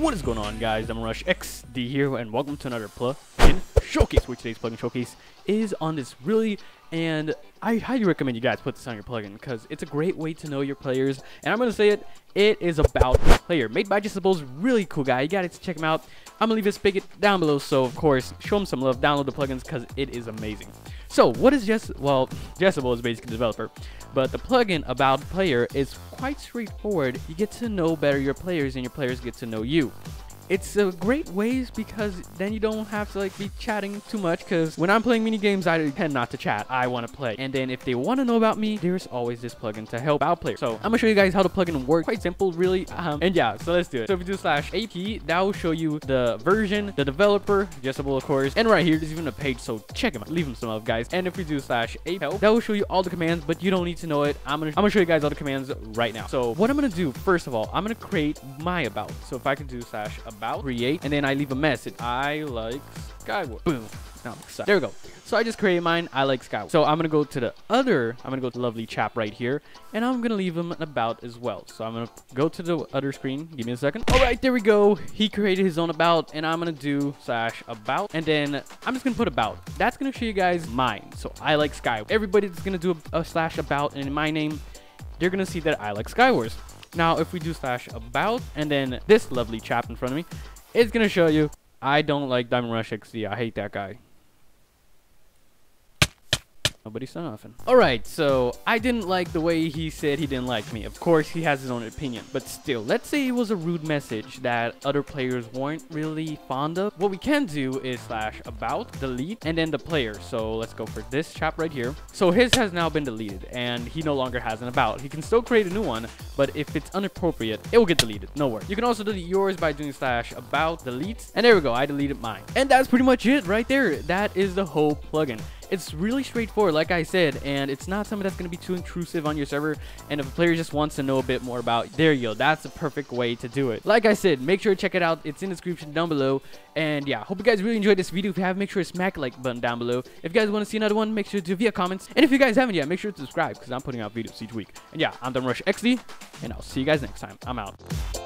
What is going on guys, I'm Rush XD here and welcome to another plugin showcase where today's plugin showcase is on this really and I highly recommend you guys put this on your plugin because it's a great way to know your players and I'm going to say it, it is about the player. Made by Jessable's really cool guy, you gotta check him out, I'm going to leave his spigot down below so of course show him some love, download the plugins because it is amazing. So what is Jess, well Jessable is basically a developer but the plugin about player is quite straightforward. You get to know better your players and your players get to know you it's a great ways because then you don't have to like be chatting too much because when I'm playing mini games I tend not to chat. I want to play. And then if they want to know about me there's always this plugin to help out players. So I'm gonna show you guys how the plugin works. Quite simple really. Um, and yeah so let's do it. So if you do slash AP that will show you the version the developer Jessable of course. And right here there's even a page so check them out. Leave them some love guys. And if we do slash AP help that will show you all the commands but you don't need to know it. I'm gonna I'm gonna show you guys all the commands right now. So what I'm gonna do first of all I'm gonna create my about. So if I can do slash about about, create, and then I leave a message. I like Skywars. Boom. Now I'm excited. There we go. So I just created mine. I like Skywars. So I'm going to go to the other, I'm going to go to lovely chap right here, and I'm going to leave him an about as well. So I'm going to go to the other screen. Give me a second. All right, there we go. He created his own about, and I'm going to do slash about, and then I'm just going to put about. That's going to show you guys mine. So I like Skywars. Everybody's going to do a, a slash about, and in my name, they're going to see that I like Skywars. Now, if we do slash about, and then this lovely chap in front of me, it's going to show you, I don't like Diamond Rush XD. I hate that guy. Nobody said nothing. Alright, so I didn't like the way he said he didn't like me. Of course, he has his own opinion. But still, let's say it was a rude message that other players weren't really fond of. What we can do is slash about, delete, and then the player. So let's go for this chap right here. So his has now been deleted, and he no longer has an about. He can still create a new one, but if it's inappropriate, it will get deleted. No worries. You can also delete yours by doing slash about, delete, and there we go. I deleted mine. And that's pretty much it right there. That is the whole plugin. It's really straightforward, like I said, and it's not something that's going to be too intrusive on your server. And if a player just wants to know a bit more about, there you go. That's the perfect way to do it. Like I said, make sure to check it out. It's in the description down below. And yeah, hope you guys really enjoyed this video. If you have, make sure to smack like button down below. If you guys want to see another one, make sure to via comments. And if you guys haven't yet, make sure to subscribe because I'm putting out videos each week. And yeah, I'm Rush XD, and I'll see you guys next time. I'm out.